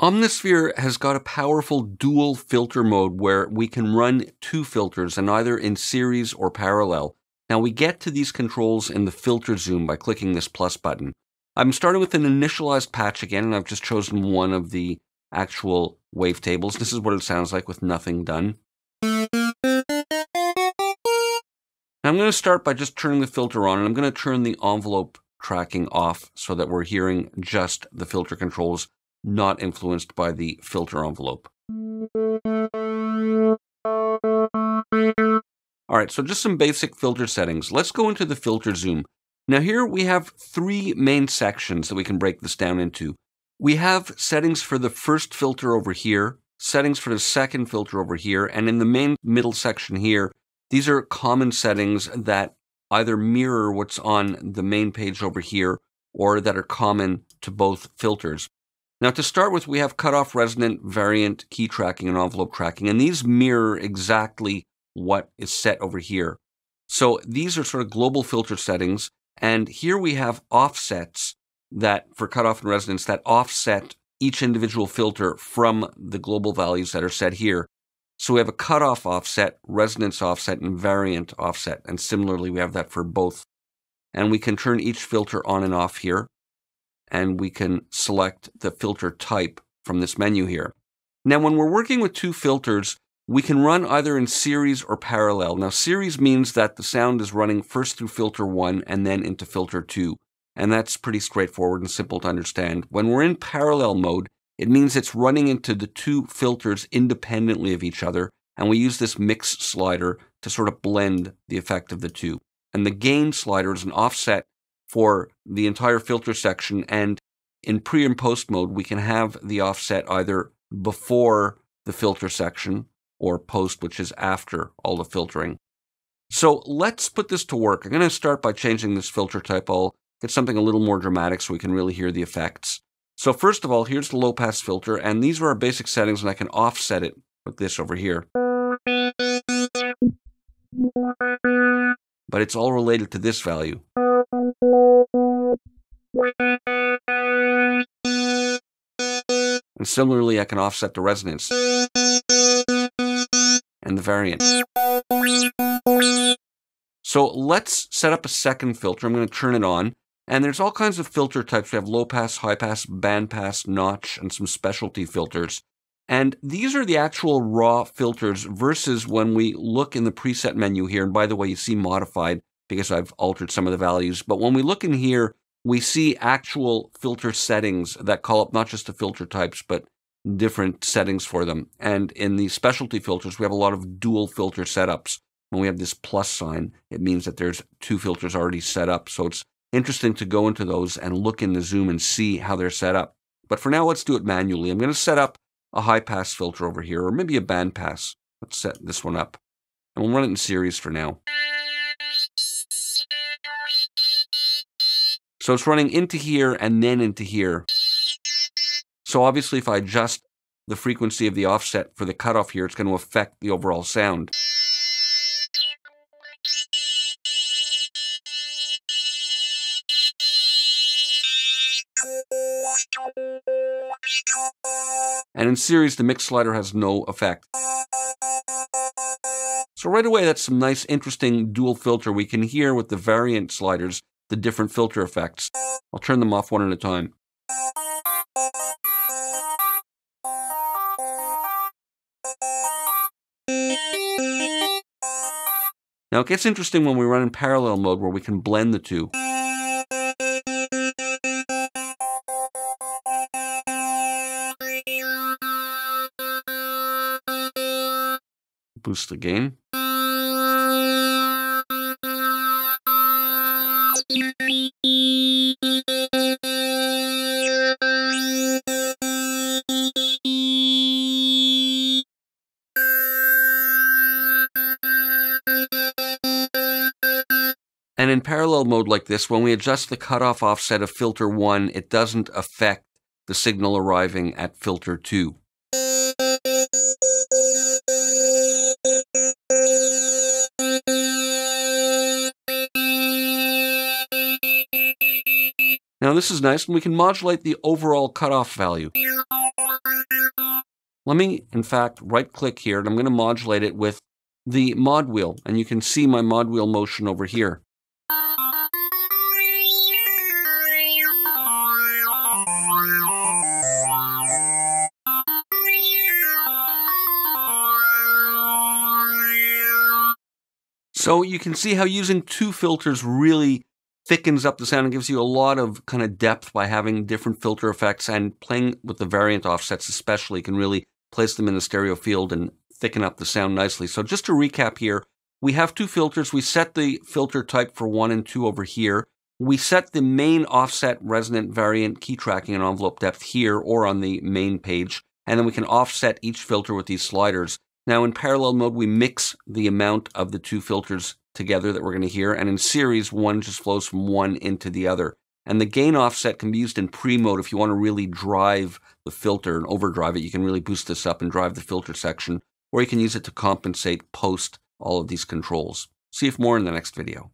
Omnisphere has got a powerful dual filter mode where we can run two filters and either in series or parallel. Now we get to these controls in the filter zoom by clicking this plus button. I'm starting with an initialized patch again and I've just chosen one of the actual wavetables. This is what it sounds like with nothing done. Now I'm going to start by just turning the filter on and I'm going to turn the envelope tracking off so that we're hearing just the filter controls not influenced by the filter envelope. All right, so just some basic filter settings. Let's go into the filter zoom. Now here we have three main sections that we can break this down into. We have settings for the first filter over here, settings for the second filter over here, and in the main middle section here, these are common settings that either mirror what's on the main page over here or that are common to both filters. Now, to start with, we have cutoff, resonant, variant, key tracking, and envelope tracking, and these mirror exactly what is set over here. So these are sort of global filter settings, and here we have offsets that, for cutoff and resonance, that offset each individual filter from the global values that are set here. So we have a cutoff offset, resonance offset, and variant offset, and similarly we have that for both. And we can turn each filter on and off here and we can select the filter type from this menu here. Now, when we're working with two filters, we can run either in series or parallel. Now, series means that the sound is running first through filter one and then into filter two. And that's pretty straightforward and simple to understand. When we're in parallel mode, it means it's running into the two filters independently of each other. And we use this mix slider to sort of blend the effect of the two. And the gain slider is an offset for the entire filter section. And in pre and post mode, we can have the offset either before the filter section or post, which is after all the filtering. So let's put this to work. I'm going to start by changing this filter type. I'll get something a little more dramatic so we can really hear the effects. So first of all, here's the low pass filter, and these are our basic settings, and I can offset it with this over here. But it's all related to this value. And similarly, I can offset the resonance and the variant. So let's set up a second filter. I'm going to turn it on. And there's all kinds of filter types. We have low pass, high pass, band pass, notch, and some specialty filters. And these are the actual raw filters versus when we look in the preset menu here. And by the way, you see modified because I've altered some of the values. But when we look in here, we see actual filter settings that call up not just the filter types, but different settings for them. And in the specialty filters, we have a lot of dual filter setups. When we have this plus sign, it means that there's two filters already set up. So it's interesting to go into those and look in the zoom and see how they're set up. But for now, let's do it manually. I'm going to set up a high pass filter over here, or maybe a band pass. Let's set this one up. And we'll run it in series for now. So it's running into here and then into here. So obviously if I adjust the frequency of the offset for the cutoff here, it's going to affect the overall sound. And in series, the mix slider has no effect. So right away, that's some nice, interesting dual filter we can hear with the variant sliders the different filter effects. I'll turn them off one at a time. Now it gets interesting when we run in parallel mode where we can blend the two. Boost the gain. And in parallel mode like this, when we adjust the cutoff offset of filter 1, it doesn't affect the signal arriving at filter 2. Now this is nice, and we can modulate the overall cutoff value. Let me, in fact, right click here and I'm going to modulate it with the mod wheel. And you can see my mod wheel motion over here. So you can see how using two filters really thickens up the sound and gives you a lot of kind of depth by having different filter effects and playing with the variant offsets especially can really place them in the stereo field and thicken up the sound nicely. So just to recap here, we have two filters. We set the filter type for one and two over here. We set the main offset resonant variant key tracking and envelope depth here or on the main page. And then we can offset each filter with these sliders. Now in parallel mode, we mix the amount of the two filters together that we're going to hear. And in series, one just flows from one into the other. And the gain offset can be used in pre mode if you want to really drive the filter and overdrive it. You can really boost this up and drive the filter section, or you can use it to compensate post all of these controls. See if more in the next video.